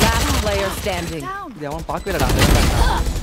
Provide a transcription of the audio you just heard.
Last player standing. Yeah, one park with a